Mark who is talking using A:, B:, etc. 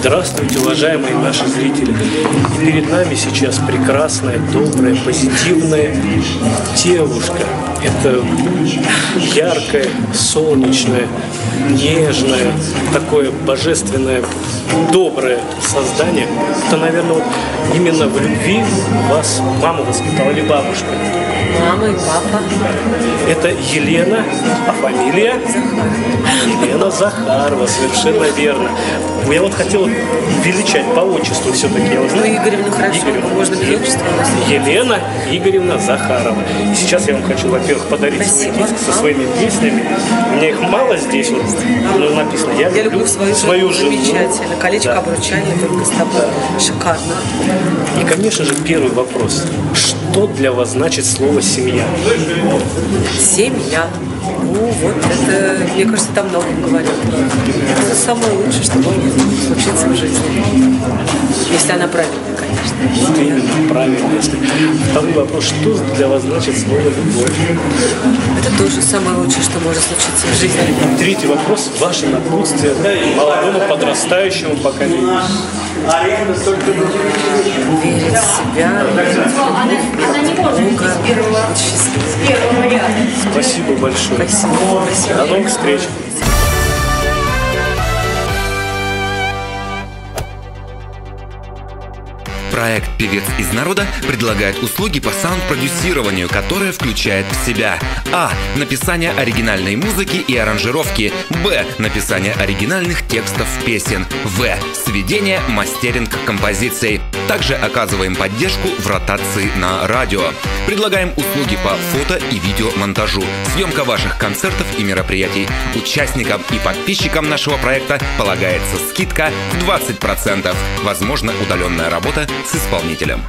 A: Здравствуйте, уважаемые наши зрители. И перед нами сейчас прекрасная, добрая, позитивная девушка. Это яркое, солнечное, нежное, такое божественное, доброе создание. Это, наверное, именно в любви вас мама воспитала или бабушка.
B: Мама и папа.
A: Это Елена, а фамилия? Елена Захарова, совершенно верно. Я вот хотел величать по отчеству все-таки. Я вот
B: Ну, Игоревна, хорошо,
A: Игоревна.
B: можно без отчества.
A: Елена Игоревна Захарова. И сейчас я вам хочу, во-первых, подарить свой
B: Спасибо.
A: диск со своими песнями. У меня их мало здесь вот, ну, написано. Я,
B: Я люблю свою,
A: свою
B: жену, замечательно. Колечко
A: Да.
B: обручания только с тобой. Шикарно.
A: И, конечно же, первый вопрос. Что для вас значит слово «семья»?
B: Семья. Ну, вот это, мне кажется, там много говорят. Это самое лучшее, что может случиться в жизни. Если она правильная, конечно.
A: Именно, правильно. Если... Второй вопрос. Что для вас значит слово «любовь»?
B: Это тоже самое лучшее, что может случиться в жизни.
A: И третий вопрос. Ваше напутствие молодому подрастающему поколению.
B: Верить в себя.
A: Спасибо большое.
B: Спасибо.
A: До новых встреч.
C: Проект «Певец из народа» предлагает услуги по саунд-продюсированию, которые включает в себя А. Написание оригинальной музыки и аранжировки Б. Написание оригинальных текстов песен В. Сведение, мастеринг композиций. Также оказываем поддержку в ротации на радио. Предлагаем услуги по фото и видеомонтажу, съемка ваших концертов и мероприятий. Участникам и подписчикам нашего проекта полагается скидка в 20%. Возможно, удаленная работа с исполнителем.